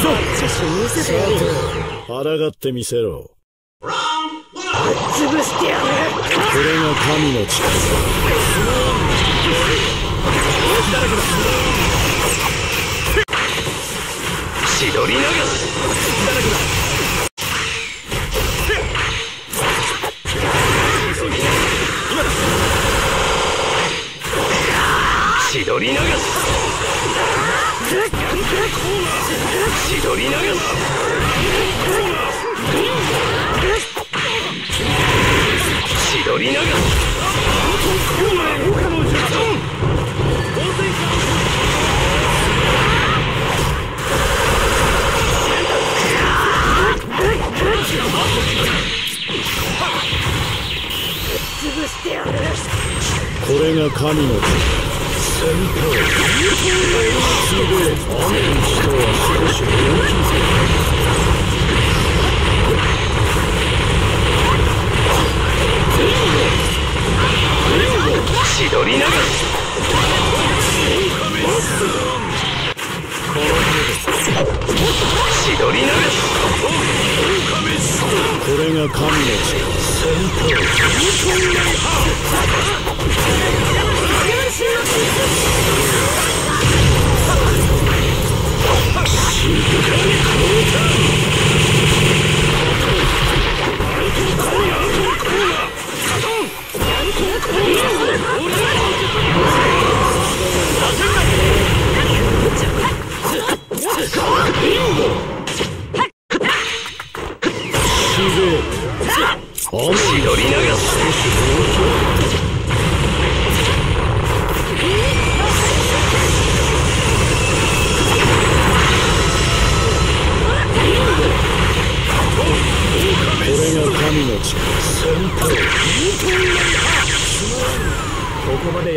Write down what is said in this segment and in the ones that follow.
ぞ見せてやる腹がってみせろ潰してやるこれが神の力千鳥流し千鳥流しこれが神の力戦闘すべて雨の人は少し大きい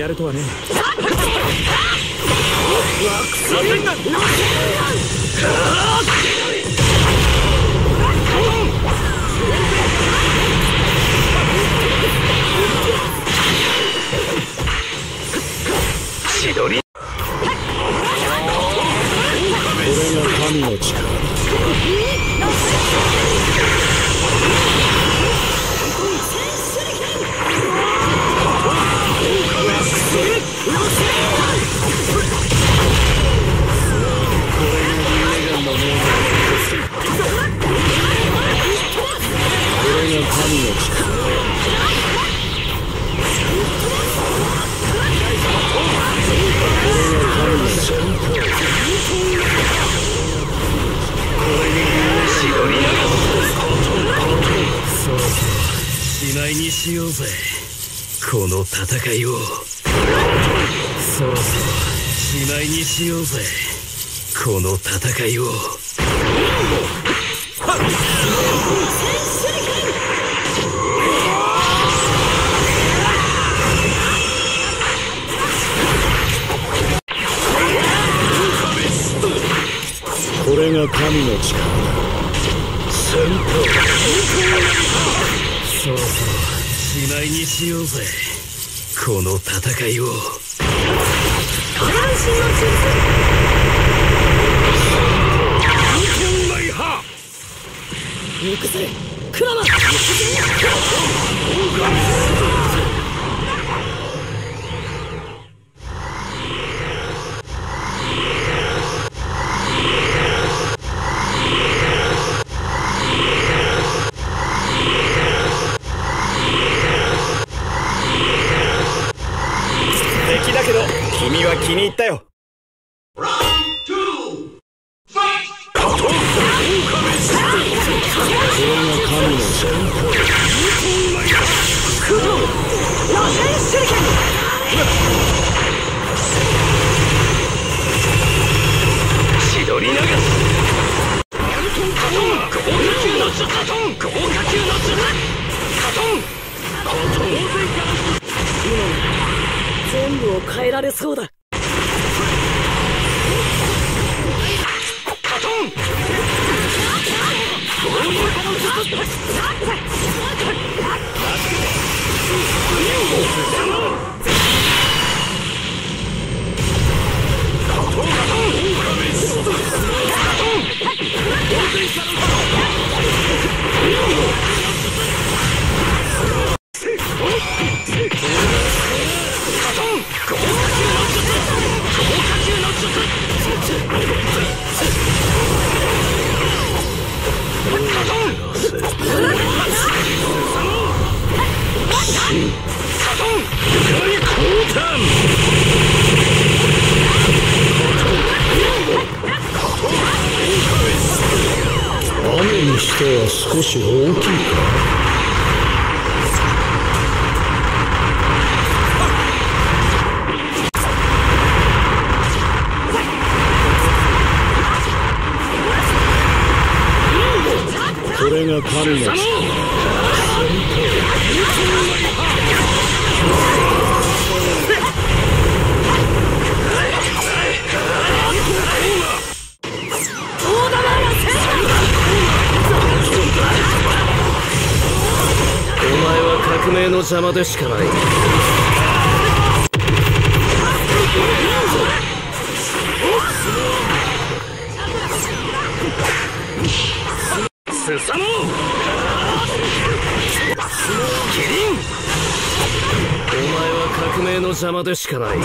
やるとはね。千鳥いにしようぜ。この戦いを。そろそろしまいにしようぜ。この戦いを。これが神の力戦闘そろそろしまいにしようぜ。この戦いを。行くぜ。クラマのズカカトン全部を変えられそうだ。カトン雨にしては少し大きいかこれが神の革命の邪魔でしかない。スサノ革命の邪魔でしかない。お前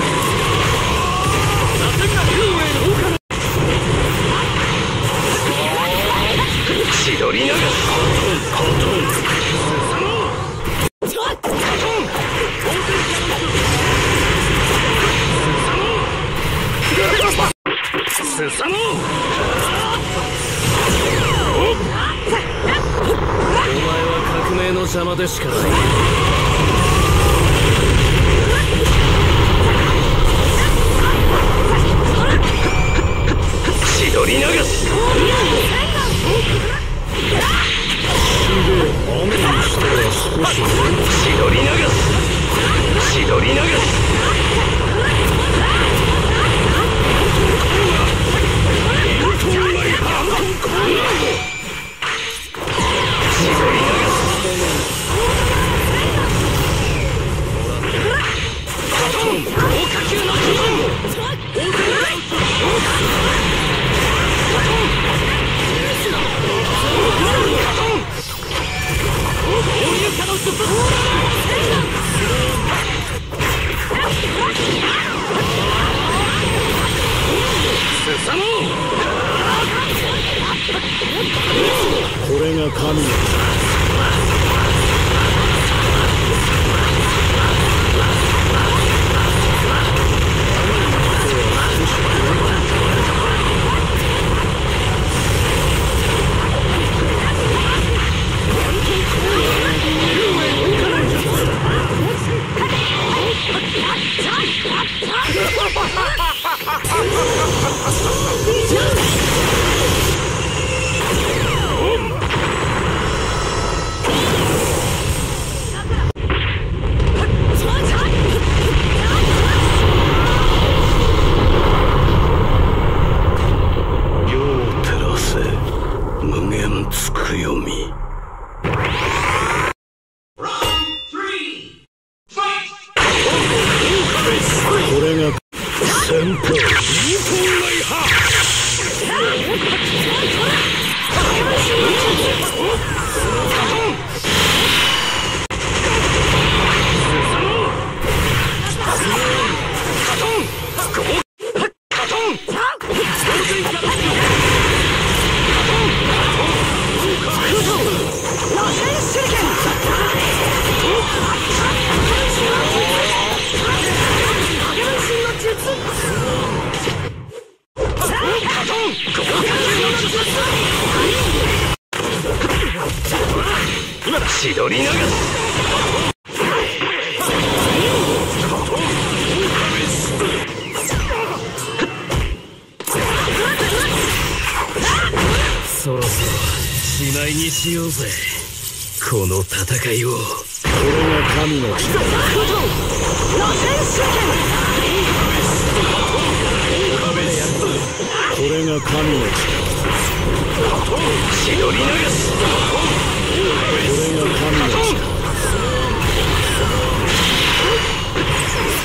は革命の邪魔でしかない。戦そろそろしまいにしようぜ。この戦いを。これが神の力こ神の力。千鳥流しこれが神の力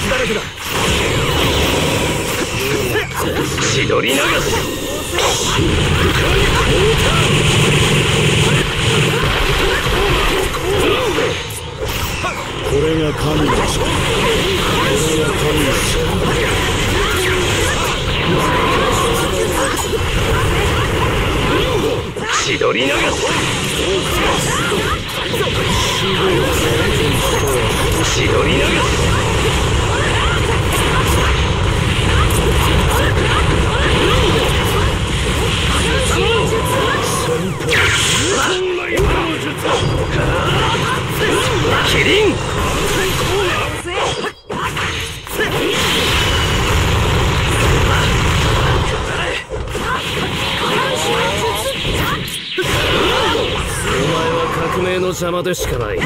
誰だ千鳥流しこれが神の力これが神の力千鳥流し千鳥流しキリン邪魔でしかない。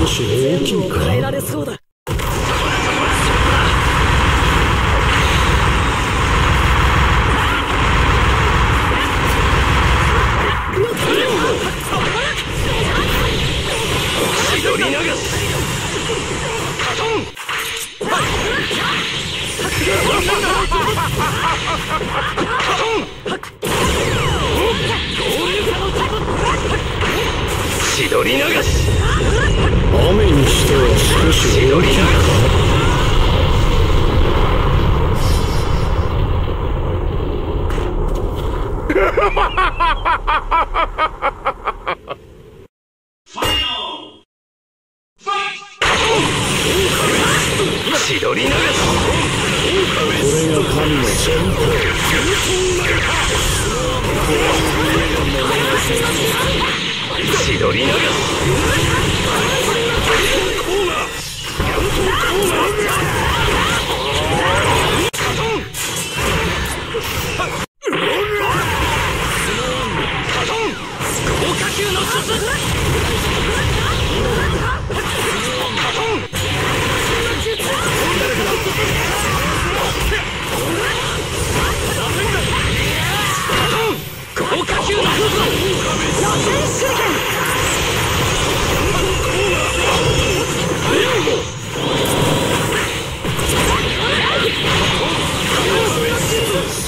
少し大きい。か変えられそうだ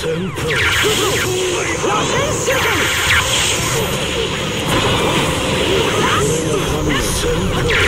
先輩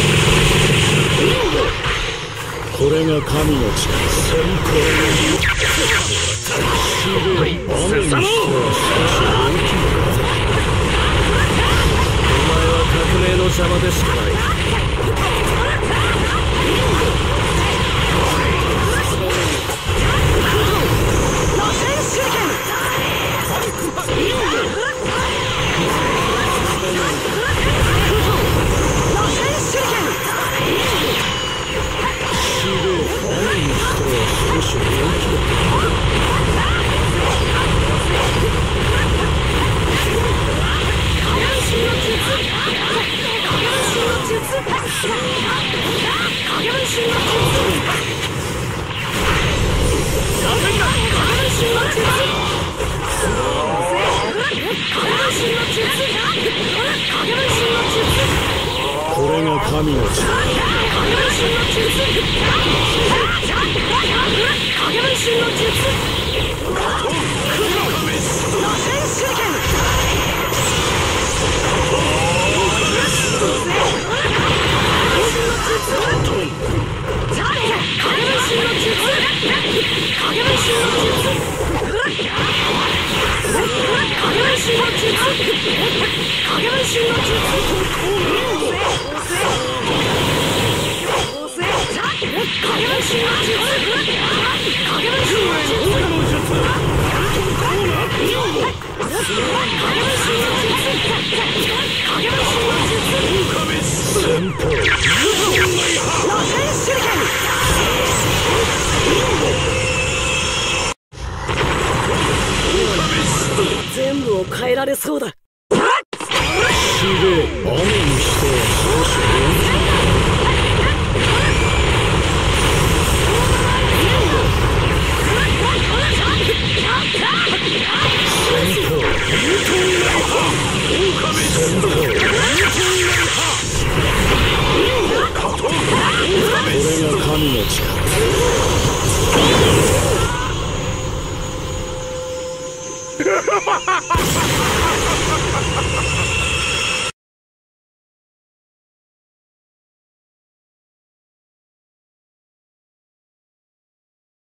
これが神の力。先行白い雨にしては少し大きいお前は革命の邪魔でしかない全部を変えられそうだ。